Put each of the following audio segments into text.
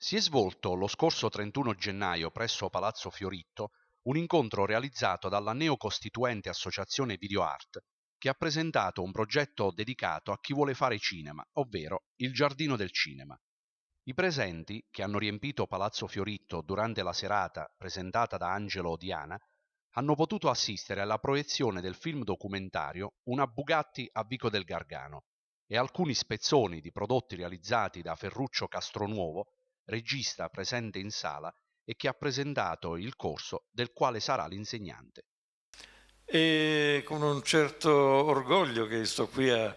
Si è svolto lo scorso 31 gennaio presso Palazzo Fioritto un incontro realizzato dalla neocostituente associazione Video Art che ha presentato un progetto dedicato a chi vuole fare cinema, ovvero il Giardino del Cinema. I presenti, che hanno riempito Palazzo Fioritto durante la serata presentata da Angelo Diana, hanno potuto assistere alla proiezione del film documentario Una Bugatti a Vico del Gargano e alcuni spezzoni di prodotti realizzati da Ferruccio Castronuovo regista presente in sala e che ha presentato il corso del quale sarà l'insegnante. E con un certo orgoglio che sto qui a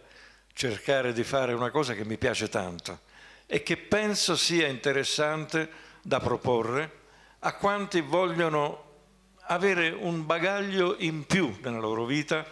cercare di fare una cosa che mi piace tanto e che penso sia interessante da proporre a quanti vogliono avere un bagaglio in più nella loro vita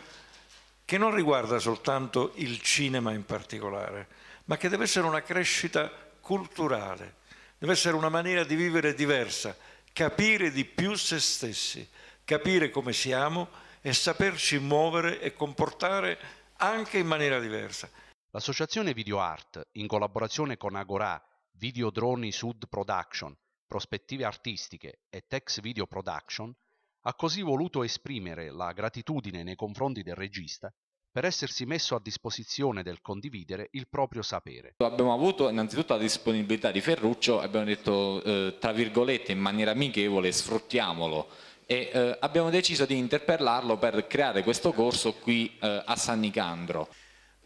che non riguarda soltanto il cinema in particolare, ma che deve essere una crescita culturale, Deve essere una maniera di vivere diversa, capire di più se stessi, capire come siamo e saperci muovere e comportare anche in maniera diversa. L'associazione Video Art, in collaborazione con Agora, Videodroni Sud Production, Prospettive Artistiche e Tex Video Production, ha così voluto esprimere la gratitudine nei confronti del regista per essersi messo a disposizione del condividere il proprio sapere. Abbiamo avuto innanzitutto la disponibilità di Ferruccio, abbiamo detto eh, tra virgolette in maniera amichevole sfruttiamolo e eh, abbiamo deciso di interpellarlo per creare questo corso qui eh, a San Nicandro.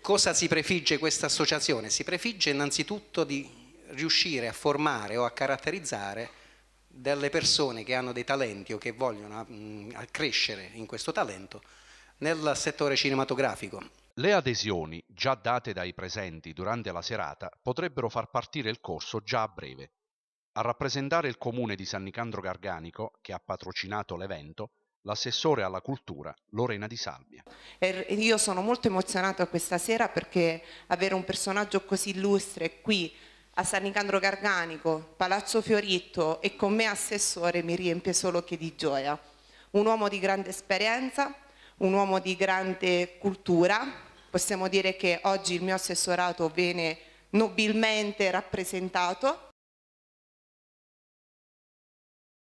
Cosa si prefigge questa associazione? Si prefigge innanzitutto di riuscire a formare o a caratterizzare delle persone che hanno dei talenti o che vogliono mh, mm, crescere in questo talento nel settore cinematografico. Le adesioni, già date dai presenti durante la serata, potrebbero far partire il corso già a breve. A rappresentare il comune di San Nicandro Garganico, che ha patrocinato l'evento, l'assessore alla cultura Lorena Di Salvia. io sono molto emozionata questa sera perché avere un personaggio così illustre qui a San Nicandro Garganico, Palazzo Fioritto e con me assessore mi riempie solo che di gioia. Un uomo di grande esperienza, un uomo di grande cultura, possiamo dire che oggi il mio assessorato viene nobilmente rappresentato